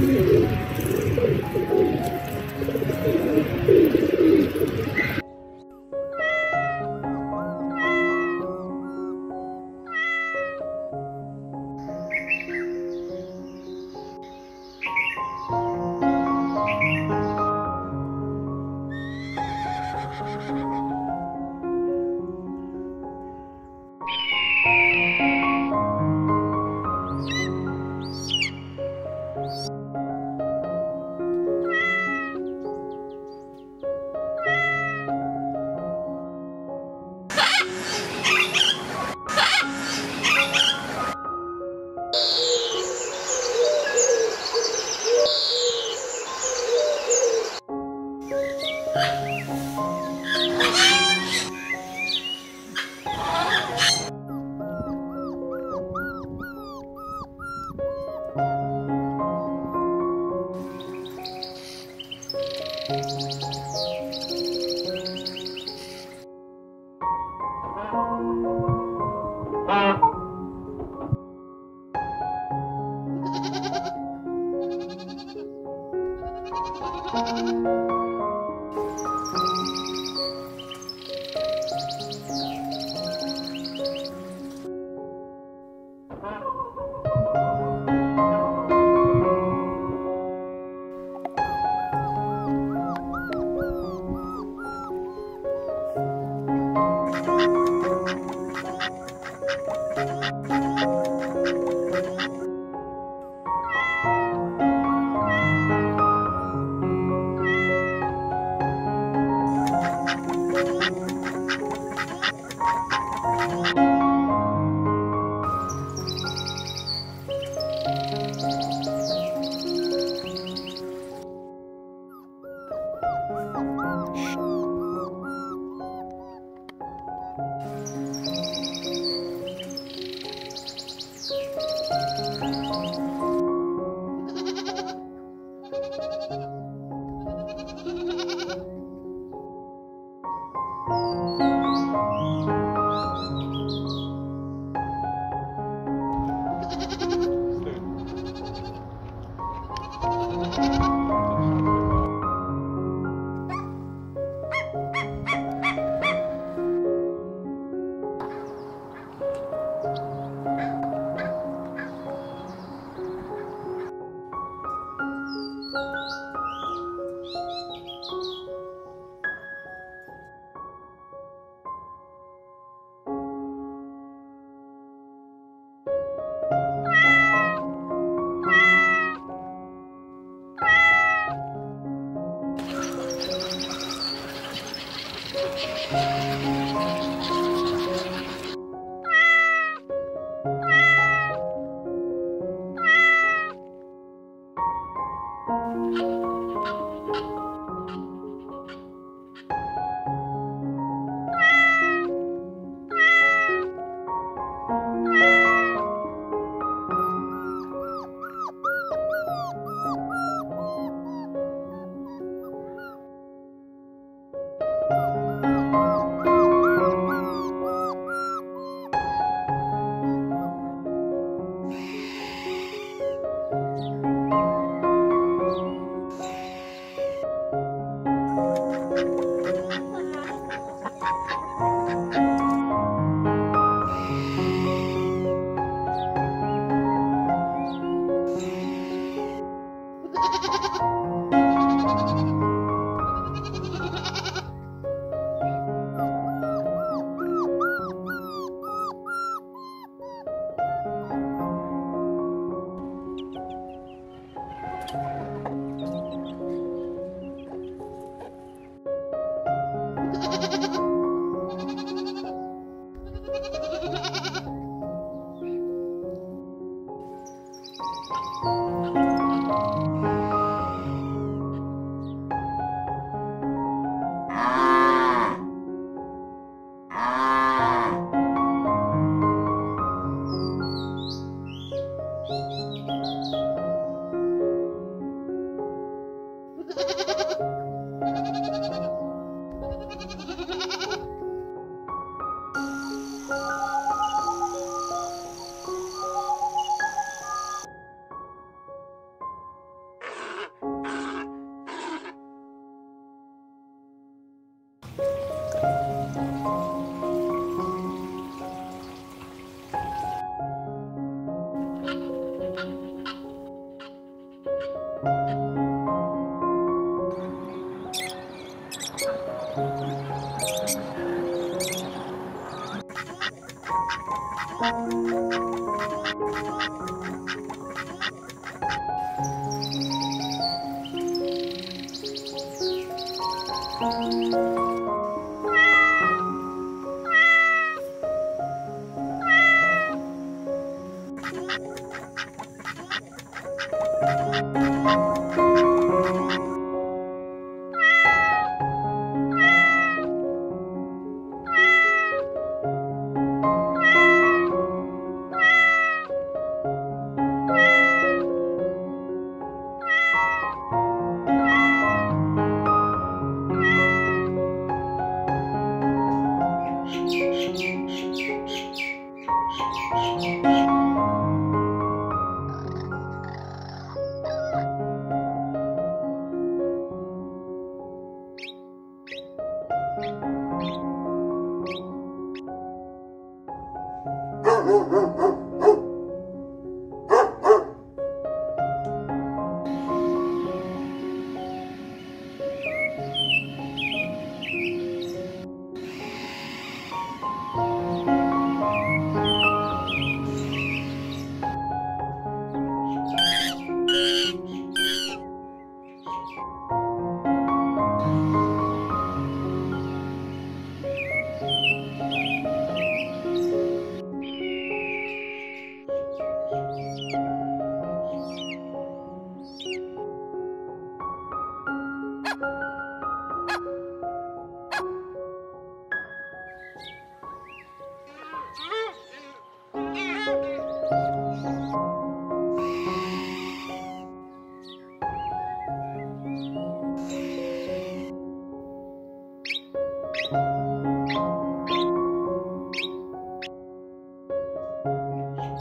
Yeah. Música